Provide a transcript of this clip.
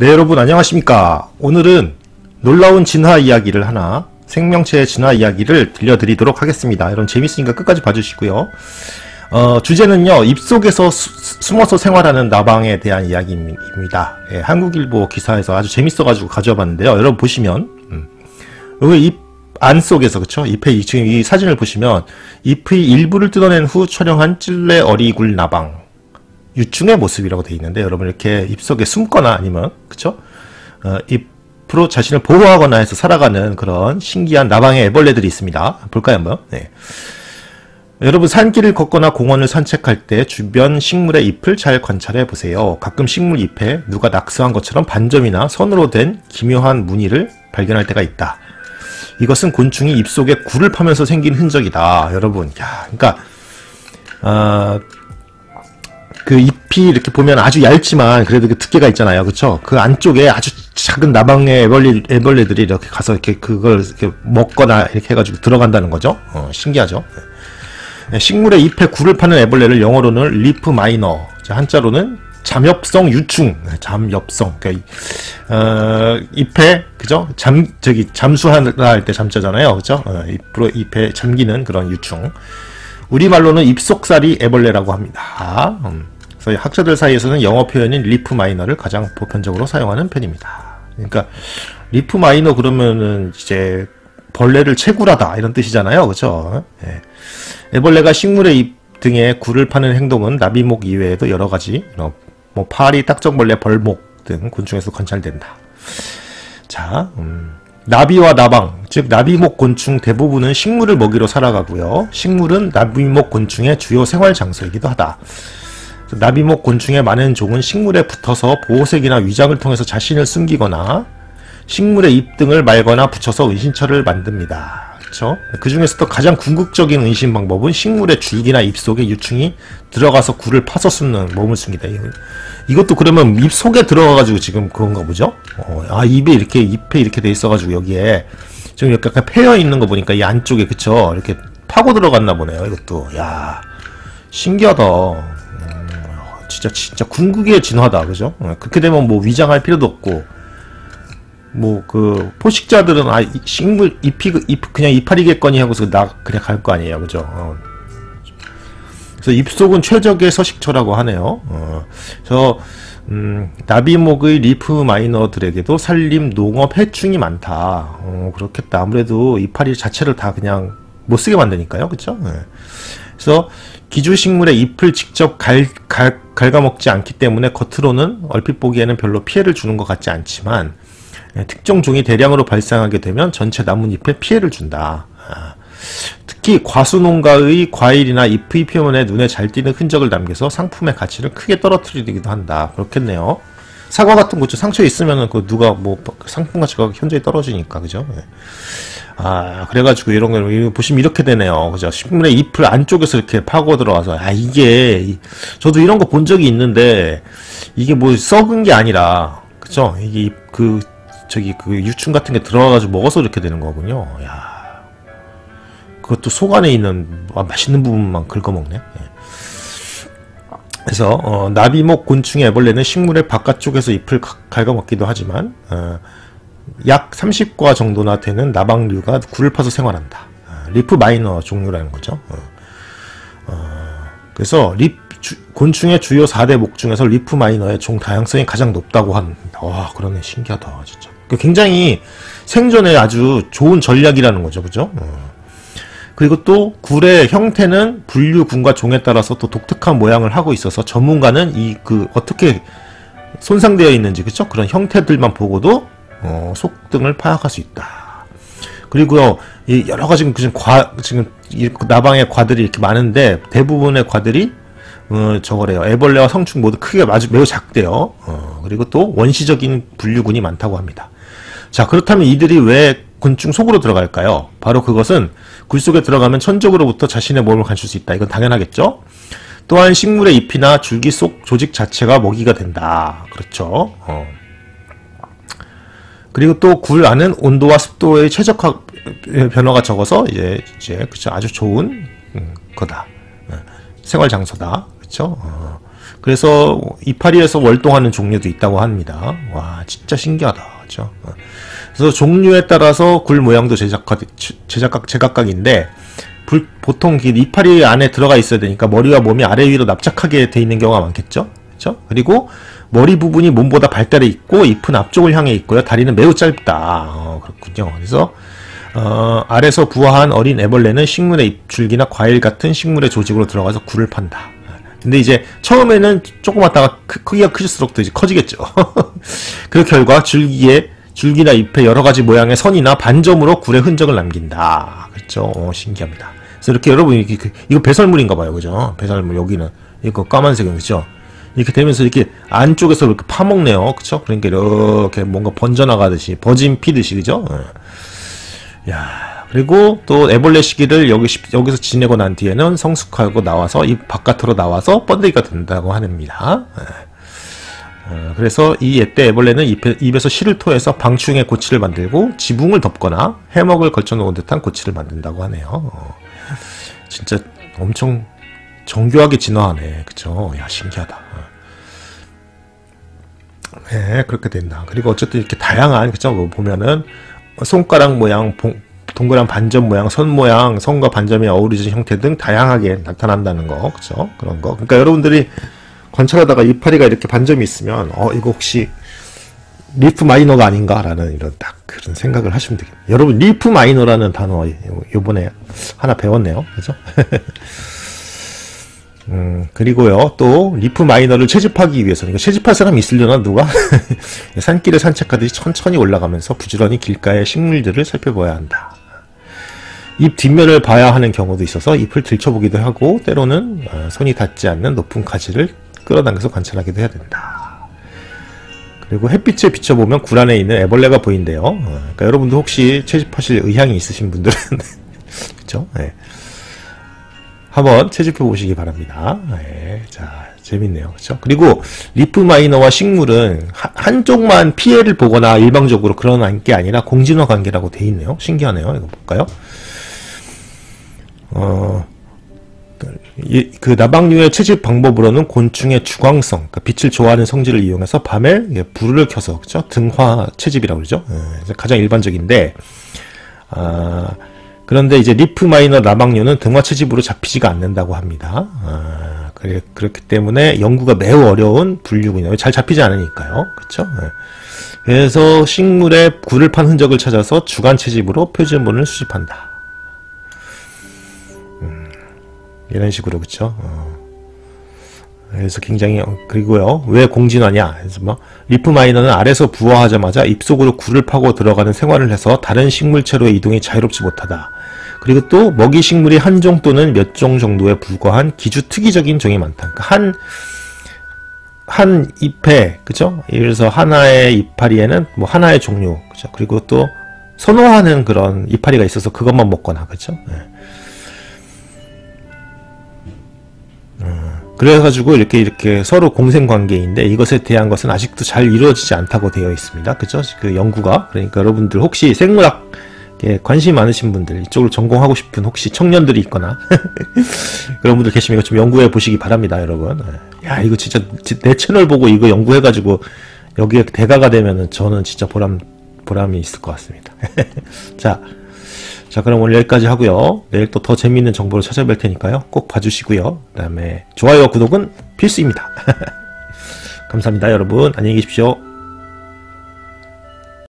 네, 여러분 안녕하십니까. 오늘은 놀라운 진화 이야기를 하나, 생명체의 진화 이야기를 들려드리도록 하겠습니다. 여러분 재밌으니까 끝까지 봐주시고요. 어, 주제는요, 입속에서 수, 숨어서 생활하는 나방에 대한 이야기입니다. 예, 한국일보 기사에서 아주 재밌어가지고 가져와 봤는데요. 여러분 보시면, 음, 여기 잎안 속에서, 그쵸? 잎의, 지금 이 사진을 보시면, 잎의 일부를 뜯어낸 후 촬영한 찔레 어리굴 나방. 유충의 모습이라고 되어 있는데, 여러분 이렇게 잎 속에 숨거나 아니면, 그쵸? 어, 잎으로 자신을 보호하거나 해서 살아가는 그런 신기한 나방의 애벌레들이 있습니다. 볼까요, 한번? 네. 여러분 산길을 걷거나 공원을 산책할 때 주변 식물의 잎을 잘 관찰해 보세요. 가끔 식물 잎에 누가 낙서한 것처럼 반점이나 선으로 된 기묘한 무늬를 발견할 때가 있다. 이것은 곤충이 잎 속에 굴을 파면서 생긴 흔적이다. 여러분, 야, 그러니까 어, 그 잎이 이렇게 보면 아주 얇지만 그래도 그 두께가 있잖아요, 그렇죠? 그 안쪽에 아주 작은 나방의 애벌레, 애벌레들이 이렇게 가서 이렇게 그걸 이렇게 먹거나 이렇게 해가지고 들어간다는 거죠. 어, 신기하죠. 네, 식물의 잎에 굴을 파는 애벌레를 영어로는 leaf miner, 한자로는 잠엽성 유충, 네, 잠엽성. 그러니까 어, 잎에 그죠? 잠 저기 잠수하라 할 때 잠자잖아요, 그죠? 어, 잎으로 잎에 잠기는 그런 유충. 우리 말로는 잎속살이 애벌레라고 합니다. 음, 그래서 학자들 사이에서는 영어 표현인 leaf miner를 가장 보편적으로 사용하는 편입니다. 그러니까 leaf miner 그러면은 이제 벌레를 채굴하다 이런 뜻이잖아요, 그렇죠? 예. 애벌레가 식물의 잎 등에 굴을 파는 행동은 나비목 이외에도 여러 가지 뭐 파리, 딱정벌레, 벌목 등 곤충에서 관찰된다. 자, 음, 나비와 나방, 즉 나비목 곤충 대부분은 식물을 먹이로 살아가고요. 식물은 나비목 곤충의 주요 생활 장소이기도 하다. 나비목 곤충의 많은 종은 식물에 붙어서 보호색이나 위장을 통해서 자신을 숨기거나 식물의 잎 등을 말거나 붙여서 은신처를 만듭니다. 그렇죠? 그 중에서도 가장 궁극적인 은신 방법은 식물의 줄기나 잎 속에 유충이 들어가서 굴을 파서 숨는 몸을 숨기다. 이것도 그러면 잎 속에 들어가가지고 지금 그런가 보죠? 어, 아 입에 이렇게 잎에 이렇게 돼 있어가지고 여기에 지금 약간 패여 있는 거 보니까 이 안쪽에 그쵸? 이렇게 파고 들어갔나 보네요. 이것도 야 신기하다. 음, 진짜 진짜 궁극의 진화다, 그죠? 어, 그렇게 되면 뭐 위장할 필요도 없고. 뭐 그 포식자들은 아 식물 잎이 잎 그냥 이파리겠거니 하고서 나 그냥 갈 거 아니에요, 그죠? 어. 그래서 잎속은 최적의 서식처라고 하네요. 어. 그래서 음, 나비목의 leaf miner들에게도 산림, 농업, 해충이 많다. 어, 그렇겠다. 아무래도 이파리 자체를 다 그냥 못 쓰게 만드니까요, 그렇죠? 네. 그래서 기주식물의 잎을 직접 갈, 갈, 갉아먹지 않기 때문에 겉으로는 얼핏 보기에는 별로 피해를 주는 것 같지 않지만 예, 특정 종이 대량으로 발생하게 되면 전체 나뭇잎에 피해를 준다. 아, 특히 과수농가의 과일이나 잎의 표면에 눈에 잘 띄는 흔적을 남겨서 상품의 가치를 크게 떨어뜨리기도 한다. 그렇겠네요. 사과 같은 것도 상처 있으면은 그 누가 뭐 상품 가치가 현저히 떨어지니까 그죠? 네. 아 그래가지고 이런 거 보시면 이렇게 되네요, 그죠? 식물의 잎을 안쪽에서 이렇게 파고 들어와서 아 이게 저도 이런 거 본 적이 있는데 이게 뭐 썩은 게 아니라 그죠? 이게 그 저기 그 유충 같은 게 들어가가지고 먹어서 이렇게 되는 거군요. 야, 그것도 속 안에 있는 아, 맛있는 부분만 긁어먹네. 예. 그래서 어, 나비목 곤충의 애벌레는 식물의 바깥쪽에서 잎을 갉아먹기도 하지만 어, 약 30과 정도나 되는 나방류가 굴을 파서 생활한다. 어, leaf miner 종류라는 거죠. 어, 어, 그래서 립 주, 곤충의 주요 4대 목 중에서 leaf miner의 종 다양성이 가장 높다고 한. 와, 그러네. 신기하다, 진짜. 그 굉장히 생존에 아주 좋은 전략이라는 거죠. 그죠? 어. 그리고 또 굴의 형태는 분류 군과 종에 따라서 또 독특한 모양을 하고 있어서 전문가는 이 그 어떻게 손상되어 있는지 그쵸? 그런 형태들만 보고도 어, 속등을 파악할 수 있다. 그리고요, 이 여러 가지 지금 과 지금 나방의 과들이 이렇게 많은데 대부분의 과들이 어, 저거래요. 애벌레와 성충 모두 크게 아주 매우 작대요. 어, 그리고 또 원시적인 분류군이 많다고 합니다. 자, 그렇다면 이들이 왜 곤충 속으로 들어갈까요? 바로 그것은 굴 속에 들어가면 천적으로부터 자신의 몸을 감출 수 있다. 이건 당연하겠죠? 또한 식물의 잎이나 줄기 속 조직 자체가 먹이가 된다. 그렇죠? 어. 그리고 또 굴 안은 온도와 습도의 최적화 변화가 적어서 이제 이제 그쵸 아주 좋은 음, 거다. 어. 생활 장소다. 그렇죠? 어. 그래서 이파리에서 월동하는 종류도 있다고 합니다. 와, 진짜 신기하다. 그죠? 어. 그래서 종류에 따라서 굴 모양도 제작각, 제작각, 제각각인데, 불, 보통 이파리 안에 들어가 있어야 되니까 머리와 몸이 아래 위로 납작하게 돼 있는 경우가 많겠죠? 그죠? 그리고 머리 부분이 몸보다 발달해 있고 잎은 앞쪽을 향해 있고요. 다리는 매우 짧다. 어, 그렇군요. 그래서 어, 아래서 부화한 어린 애벌레는 식물의 잎줄기나 과일 같은 식물의 조직으로 들어가서 굴을 판다. 근데 이제 처음에는 조그맣다가 크 기가 크실수록 더 이제 커지겠죠. 그 결과 줄기에 줄기나 잎에 여러 가지 모양의 선이나 반점으로 굴의 흔적을 남긴다. 그렇죠. 어, 신기합니다. 그래서 이렇게 여러분 이렇게 그, 이거 배설물인가 봐요, 그죠? 배설물 여기는 이거 까만색은 그죠? 이렇게 되면서 이렇게 안쪽에서 이렇게 파먹네요, 그쵸? 그러니까 이렇게 뭔가 번져나가듯이 버진 피듯이 그죠? 예. 야. 그리고 또 애벌레 시기를 여기 여기서 지내고 난 뒤에는 성숙하고 나와서 이 바깥으로 나와서 번데기가 된다고 합니다. 예. 어, 그래서 이 옛대 애벌레는 입에, 입에서 실을 토해서 방충의 고치를 만들고 지붕을 덮거나 해먹을 걸쳐놓은 듯한 고치를 만든다고 하네요. 어, 진짜 엄청 정교하게 진화하네. 그쵸? 야, 신기하다. 어. 네, 그렇게 된다. 그리고 어쨌든 이렇게 다양한, 그쵸? 뭐 보면은, 손가락 모양, 동그란 반점 모양, 선 모양, 선과 반점이 어우러진 형태 등 다양하게 나타난다는 거, 그쵸? 그런 거. 그러니까 여러분들이 관찰하다가 이파리가 이렇게 반점이 있으면 어 이거 혹시 leaf miner가 아닌가라는 이런 딱 그런 생각을 하시면 되겠네요. 여러분 leaf miner라는 단어 요번에 하나 배웠네요. 그죠? 음, 그리고요, 또, leaf miner를 채집하기 위해서는, 채집할 사람이 있으려나, 누가? 산길을 산책하듯이 천천히 올라가면서 부지런히 길가의 식물들을 살펴봐야 한다. 잎 뒷면을 봐야 하는 경우도 있어서 잎을 들춰보기도 하고, 때로는 어, 손이 닿지 않는 높은 가지를 끌어당겨서 관찰하기도 해야 된다. 그리고 햇빛에 비춰보면 굴 안에 있는 애벌레가 보인대요. 어, 그러니까 여러분도 혹시 채집하실 의향이 있으신 분들은 그쵸? 네. 한번 채집해 보시기 바랍니다. 네. 자, 재밌네요. 그쵸? 그리고 leaf miner와 식물은 한, 쪽만 피해를 보거나 일방적으로 그런 게 아니라 공진화 관계라고 돼 있네요. 신기하네요. 이거 볼까요? 어, 그 나방류의 채집 방법으로는 곤충의 주광성, 그러니까 빛을 좋아하는 성질을 이용해서 밤에 불을 켜서 그죠 등화 채집이라고 그러죠. 예, 가장 일반적인데 아, 그런데 이제 leaf miner 나방류는 등화 채집으로 잡히지가 않는다고 합니다. 아, 그래, 그렇기 때문에 연구가 매우 어려운 분류군요. 잘 잡히지 않으니까요. 그렇죠? 예. 그래서 식물의 굴을 판 흔적을 찾아서 주간 채집으로 표준본을 수집한다. 이런 식으로 그쵸 어. 그래서 굉장히 어, 그리고요 왜 공진화냐 그래서 뭐 leaf miner는 알에서 부화하자마자 잎 속으로 굴을 파고 들어가는 생활을 해서 다른 식물체로의 이동이 자유롭지 못하다 그리고 또 먹이 식물이 한 종 또는 몇 종 정도에 불과한 기주 특이적인 종이 많다 그러니까 한, 한 잎에, 그죠? 예를 들어서 하나의 이파리에는 뭐 하나의 종류, 그죠? 그리고 또 선호하는 그런 이파리가 있어서 그것만 먹거나, 그죠? 네. 그래가지고 이렇게 이렇게 서로 공생 관계인데 이것에 대한 것은 아직도 잘 이루어지지 않다고 되어 있습니다. 그죠? 그 연구가 그러니까 여러분들 혹시 생물학 에 관심 많으신 분들 이쪽을 전공하고 싶은 혹시 청년들이 있거나 그런 분들 계시면 이거 좀 연구해 보시기 바랍니다, 여러분. 야 이거 진짜 내 채널 보고 이거 연구해가지고 여기에 대가가 되면은 저는 진짜 보람 보람이 있을 것 같습니다. 자. 자 그럼 오늘 여기까지 하고요. 내일 또 더 재미있는 정보를 찾아뵐 테니까요. 꼭 봐주시고요. 그 다음에 좋아요와 구독은 필수입니다. 감사합니다 여러분. 안녕히 계십시오.